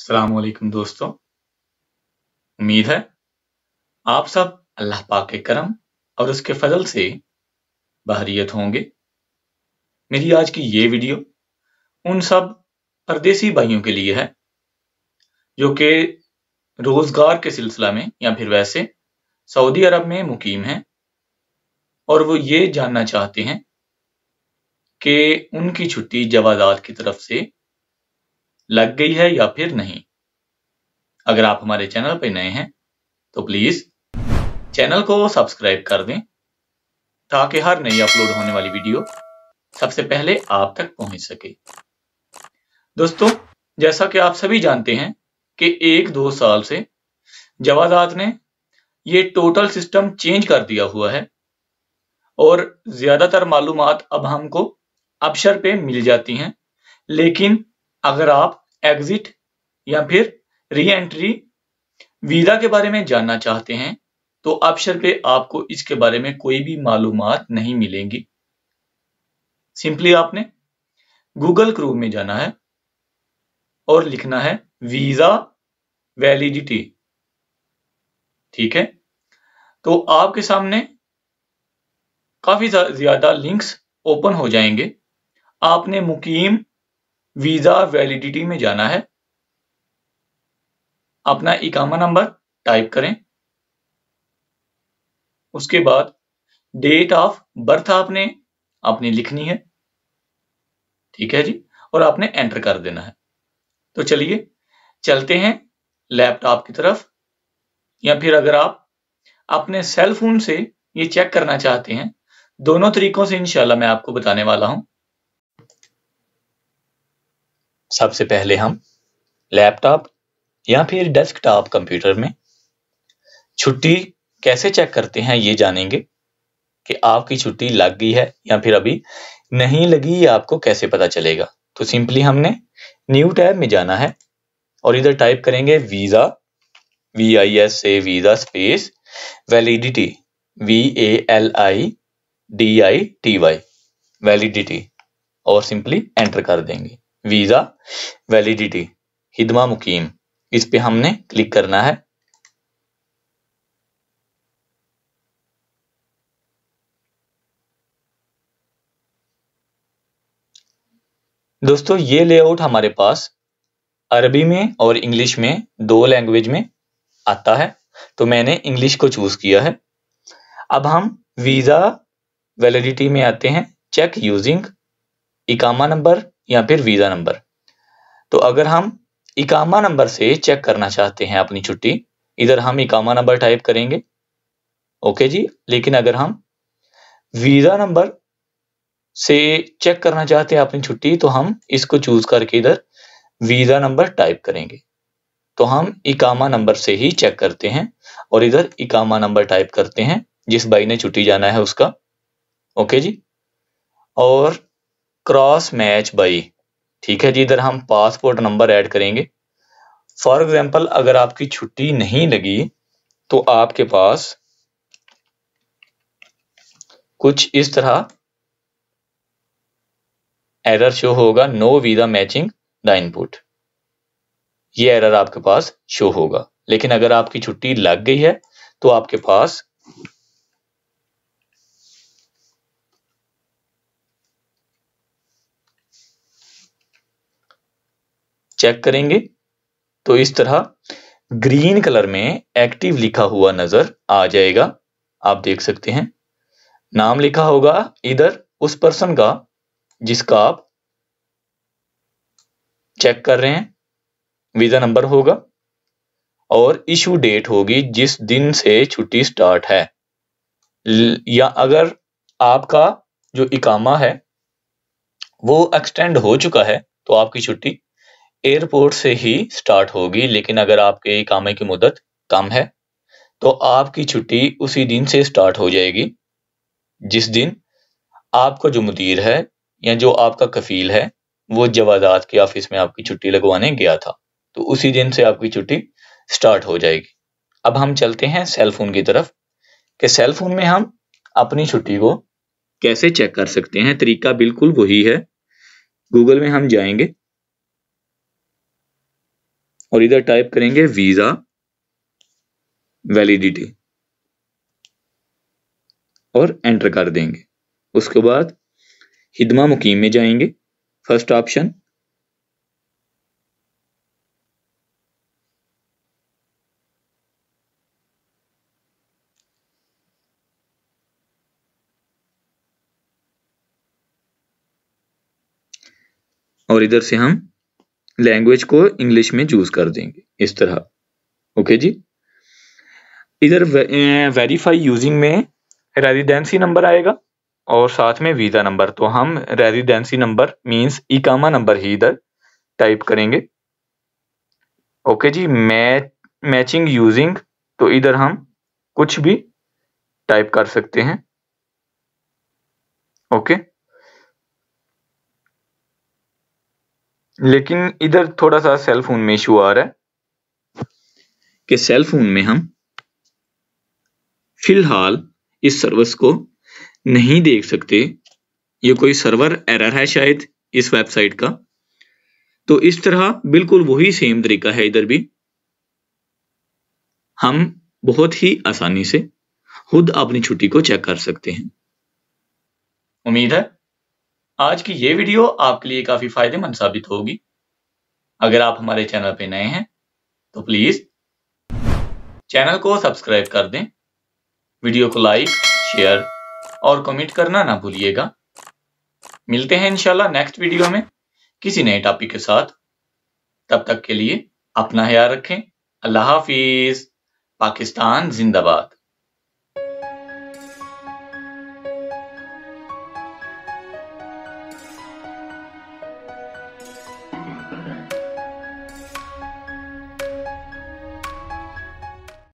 अलैक्म दोस्तों। उम्मीद है आप सब अल्लाह पाक के करम और उसके फजल से बहरियत होंगे। मेरी आज की ये वीडियो उन सब परदेसी भाइयों के लिए है, जो कि रोज़गार के सिलसिला में या फिर वैसे सऊदी अरब में मुकीम हैं और वो ये जानना चाहते हैं कि उनकी छुट्टी जवाजात की तरफ़ से लग गई है या फिर नहीं। अगर आप हमारे चैनल पर नए हैं तो प्लीज़ चैनल को सब्सक्राइब कर दें, ताकि हर नई अपलोड होने वाली वीडियो सबसे पहले आप तक पहुँच सके। दोस्तों, जैसा कि आप सभी जानते हैं कि एक दो साल से जवादात ने ये टोटल सिस्टम चेंज कर दिया हुआ है और ज़्यादातर मालूम अब हमको अबशर पे मिल जाती हैं। लेकिन अगर आप एग्जिट या फिर री एंट्री वीज़ा के बारे में जानना चाहते हैं तो ऑप्शन पे आपको इसके बारे में कोई भी मालूम नहीं मिलेंगी। सिंपली आपने गूगल क्रूम में जाना है और लिखना है वीज़ा वैलिडिटी। ठीक है? तो आपके सामने काफ़ी ज़्यादा लिंक्स ओपन हो जाएँगे। आपने मुकीम वीज़ा वैलिडिटी में जाना है। अपना इकामा नंबर टाइप करें। उसके बाद डेट ऑफ़ बर्थ आपने अपनी लिखनी है। ठीक है जी? और आपने एंटर कर देना है। तो चलिए, चलते हैं लैपटॉप की तरफ़। या फिर अगर आप अपने सेल फ़ोन से ये चेक करना चाहते हैं, दोनों तरीकों से इंशाल्लाह मैं आपको बताने वाला हूँ। सबसे पहले हम लैपटॉप या फिर डेस्कटॉप कंप्यूटर में छुट्टी कैसे चेक करते हैं ये जानेंगे कि आपकी छुट्टी लग गई है या फिर अभी नहीं लगी आपको कैसे पता चलेगा। तो सिंपली हमने न्यू टैब में जाना है और इधर टाइप करेंगे visa V I S A visa space, validity V A L I D I T Y validity, और सिंपली एंटर कर देंगे। वीज़ा, वैलिडिटी हिदमा मुकीम। इस पे हमने क्लिक करना है। दोस्तों, ये लेआउट हमारे पास अरबी में और इंग्लिश में दो लैंग्वेज में आता है तो मैंने इंग्लिश को चूज़ किया है। अब हम वीज़ा, वैलिडिटी में आते हैं। चेक यूजिंग इकामा नंबर या फिर वीज़ा नंबर। तो अगर हम इकामा नंबर से चेक करना चाहते हैं अपनी छुट्टी, इधर हम इकामा नंबर टाइप करेंगे। ओके जी? लेकिन अगर हम वीज़ा नंबर से चेक करना चाहते हैं अपनी छुट्टी तो हम इसको चूज़ करके इधर वीज़ा नंबर टाइप करेंगे। तो हम इकामा नंबर से ही चेक करते हैं और इधर इकामा नंबर टाइप करते हैं, जिस भाई ने छुट्टी जाना है उसका। ओके जी? और क्रॉस मैच बाई ठीक है जी, इधर हम पासपोर्ट नंबर ऐड करेंगे। फॉर एग्ज़ाम्पल अगर आपकी छुट्टी नहीं लगी तो आपके पास कुछ इस तरह एरर शो होगा no visa matching the input ये एरर आपके पास शो होगा। लेकिन अगर आपकी छुट्टी लग गई है तो आपके पास चेक करेंगे। तो इस तरह ग्रीन कलर में एक्टिव लिखा हुआ नज़र आ जाएगा। आप देख सकते हैं। नाम लिखा होगा इधर उस पर्सन का, जिसका आप चेक कर रहे हैं। वीज़ा नंबर होगा और इशू डेट होगी जिस दिन से छुट्टी स्टार्ट है। या अगर आपका जो इकामा है, वो एक्सटेंड हो चुका है तो आपकी छुट्टी एयरपोर्ट से ही स्टार्ट होगी, लेकिन अगर आपके कामे की मुदत कम है तो आपकी छुट्टी उसी दिन से स्टार्ट हो जाएगी। जिस दिन आपका जो मुदीर है या जो आपका कफील है, वो जवादात के ऑफ़िस में आपकी छुट्टी लगवाने गया था तो उसी दिन से आपकी छुट्टी स्टार्ट हो जाएगी। अब हम चलते हैं सेलफोन की तरफ़, कि सेलफोन में हम अपनी छुट्टी को कैसे चेक कर सकते हैं? तरीका बिल्कुल वही है। गूगल में हम जाएँगे और इधर टाइप करेंगे वीज़ा वैलिडिटी और एंटर कर देंगे। उसके बाद हिदमा मुकीम में जाएँगे। फ़र्स्ट ऑप्शन और इधर से हम लैंग्वेज को इंग्लिश में चूज़ कर देंगे, इस तरह। ओके जी? इधर वेरीफाई यूजिंग में रेजिडेंसी नंबर आएगा, और साथ में वीज़ा नंबर तो हम रेजिडेंसी नंबर मींस इकामा नंबर ही इधर टाइप करेंगे। ओके जी मैच मैचिंग यूजिंग तो इधर हम कुछ भी टाइप कर सकते हैं। ओके लेकिन इधर थोड़ा सा सेल फ़ोन में इशू आ रहा है कि सेल फ़ोन में हम फ़िलहाल इस सर्विस को नहीं देख सकते। ये कोई सर्वर एरर है शायद इस वेबसाइट का। तो इस तरह बिल्कुल वही सेम तरीका है इधर भी। हम बहुत ही आसानी से खुद अपनी छुट्टी को चेक कर सकते हैं। उम्मीद है? आज की ये वीडियो आपके लिए काफ़ी फ़ायदेमंद साबित होगी। अगर आप हमारे चैनल पे नए हैं तो प्लीज़ चैनल को सब्सक्राइब कर दें, वीडियो को लाइक, शेयर और कमेंट करना ना भूलिएगा। मिलते हैं इंशाल्लाह नेक्स्ट वीडियो में किसी नए टॉपिक के साथ। तब तक के लिए अपना ख्याल रखें। अल्लाह हाफिज। पाकिस्तान जिंदाबाद।